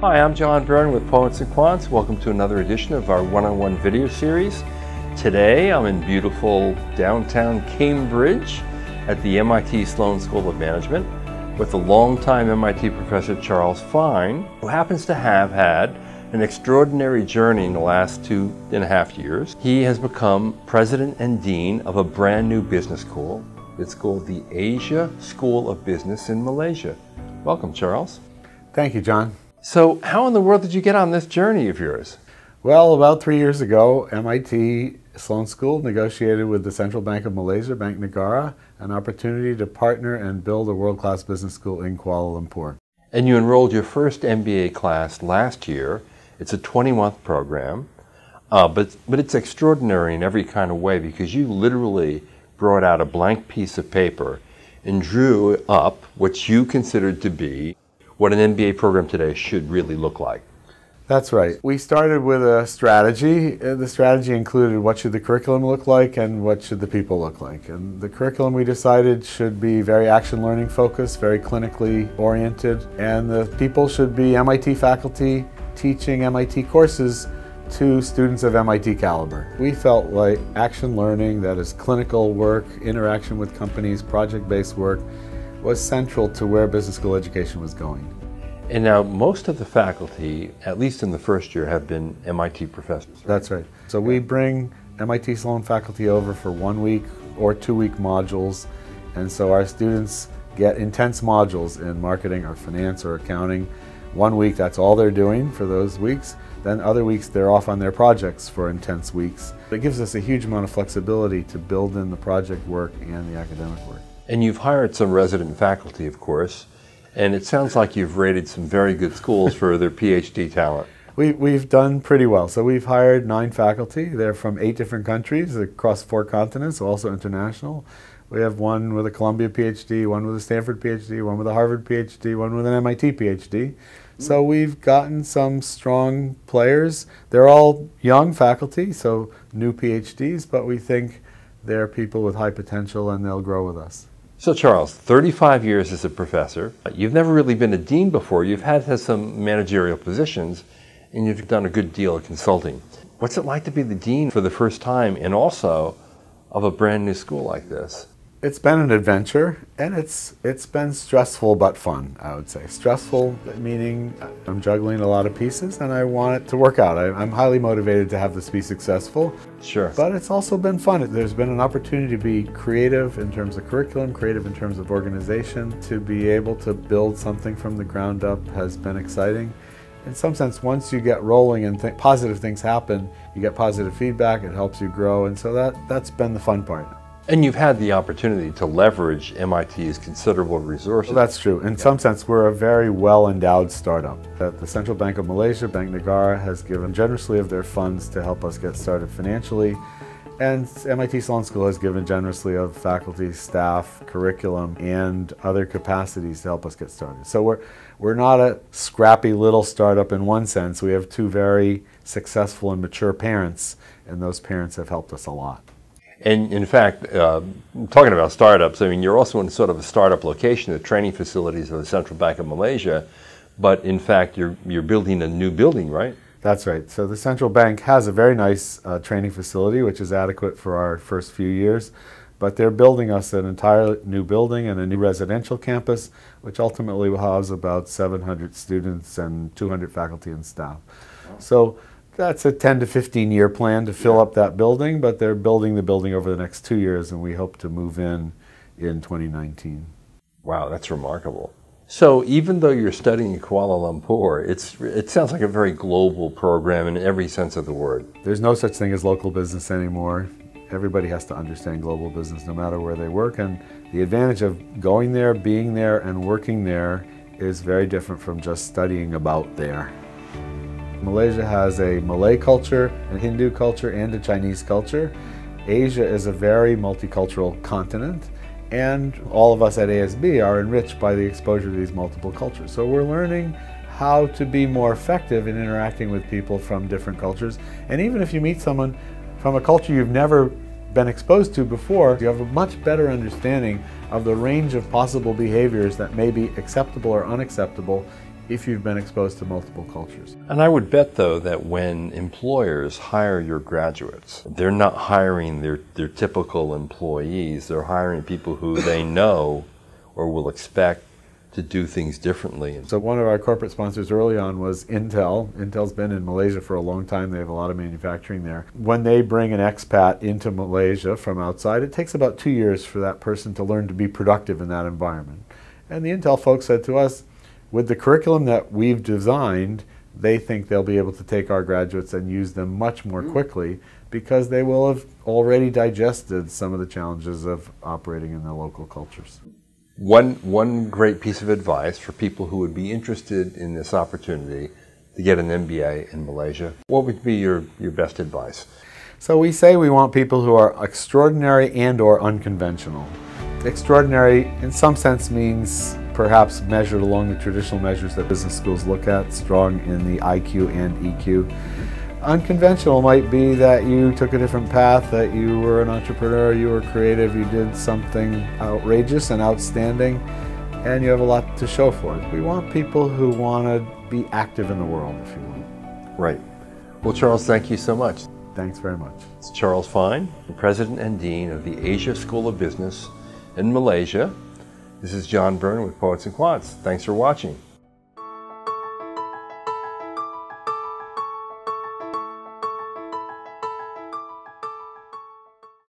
Hi, I'm John Byrne with Poets and Quants. Welcome to another edition of our one-on-one video series. Today I'm in beautiful downtown Cambridge at the MIT Sloan School of Management with the longtime MIT professor Charles Fine, who happens to have had an extraordinary journey in the last two and a half years. He has become president and dean of a brand new business school. It's called the Asia School of Business in Malaysia. Welcome, Charles. Thank you, John. So, how in the world did you get on this journey of yours? Well, about three years ago, MIT Sloan School negotiated with the Central Bank of Malaysia, Bank Negara, an opportunity to partner and build a world class business school in Kuala Lumpur. And you enrolled your first MBA class last year. It's a 20 month program, uh, but, but it's extraordinary in every kind of way because you literally brought out a blank piece of paper and drew up what you considered to be what an MBA program today should really look like. That's right. We started with a strategy. Uh, the strategy included what should the curriculum look like and what should the people look like. And the curriculum we decided should be very action learning focused, very clinically oriented, and the people should be MIT faculty teaching MIT courses to students of MIT caliber. We felt like action learning, that is clinical work, interaction with companies, project-based work, was central to where business school education was going. And now most of the faculty, at least in the first year, have been MIT professors. Right? That's right. So we bring MIT Sloan faculty over for one week or two week modules. And so our students get intense modules in marketing or finance or accounting. One week, that's all they're doing for those weeks. Then other weeks, they're off on their projects for intense weeks. It gives us a huge amount of flexibility to build in the project work and the academic work. And you've hired some resident faculty, of course. And it sounds like you've rated some very good schools for their PhD talent. We, we've done pretty well. So we've hired nine faculty. They're from eight different countries across four continents, also international. We have one with a Columbia PhD, one with a Stanford PhD, one with a Harvard PhD, one with an MIT PhD. So we've gotten some strong players. They're all young faculty, so new PhDs, but we think they're people with high potential and they'll grow with us. So, Charles, 35 years as a professor. You've never really been a dean before. You've had, some managerial positions, and you've done a good deal of consulting. What's it like to be the dean for the first time and also of a brand new school like this? It's been an adventure, and it's it's been stressful but fun. I would say stressful, meaning I'm juggling a lot of pieces, and I want it to work out. I, am highly motivated to have this be successful. Sure. But it's also been fun. There's been an opportunity to be creative in terms of curriculum, creative in terms of organization. To be able to build something from the ground up has been exciting. In some sense, once you get rolling and th positive things happen, you get positive feedback. It helps you grow, and so that that's been the fun part. And you've had the opportunity to leverage MIT's considerable resources. Well, that's true. In yeah. some sense, we're a very well endowed startup. The Central Bank of Malaysia, Bank Negara, has given generously of their funds to help us get started financially. And MIT Sloan School has given generously of faculty, staff, curriculum, and other capacities to help us get started. So we're, we're not a scrappy little startup in one sense. We have two very successful and mature parents, and those parents have helped us a lot. And in fact, uh, talking about startups, I mean, you're also in sort of a startup location, the training facilities of the Central Bank of Malaysia, but in fact, you're, you're building a new building, right? That's right. So the central bank has a very nice uh, training facility, which is adequate for our first few years. But they're building us an entire new building and a new residential campus, which ultimately will house about 700 students and 200 faculty and staff. So that's a 10 to 15 year plan to fill yeah. up that building, but they're building the building over the next two years, and we hope to move in in 2019. Wow, that's remarkable. So even though you're studying in Kuala Lumpur, it's, it sounds like a very global program in every sense of the word. There's no such thing as local business anymore. Everybody has to understand global business no matter where they work, and the advantage of going there, being there, and working there is very different from just studying about there. Malaysia has a Malay culture, a Hindu culture, and a Chinese culture. Asia is a very multicultural continent, and all of us at ASB are enriched by the exposure to these multiple cultures. So we're learning how to be more effective in interacting with people from different cultures. And even if you meet someone from a culture you've never been exposed to before, you have a much better understanding of the range of possible behaviors that may be acceptable or unacceptable if you've been exposed to multiple cultures. And I would bet, though, that when employers hire your graduates, they're not hiring their, their typical employees, they're hiring people who they know or will expect to do things differently. So one of our corporate sponsors early on was Intel. Intel's been in Malaysia for a long time. They have a lot of manufacturing there. When they bring an expat into Malaysia from outside, it takes about two years for that person to learn to be productive in that environment. And the Intel folks said to us, with the curriculum that we've designed, they think they'll be able to take our graduates and use them much more mm. quickly because they will have already digested some of the challenges of operating in the local cultures. One, one great piece of advice for people who would be interested in this opportunity to get an MBA in Malaysia, what would be your, your best advice? So we say we want people who are extraordinary and or unconventional. Extraordinary in some sense means perhaps measured along the traditional measures that business schools look at, strong in the IQ and EQ. Unconventional might be that you took a different path, that you were an entrepreneur, you were creative, you did something outrageous and outstanding, and you have a lot to show for it. We want people who want to be active in the world, if you will. Right. Well, Charles, thank you so much. Thanks very much. It's Charles Fine, the President and Dean of the Asia School of Business in Malaysia. This is John Byrne with Poets and Quants. Thanks for watching.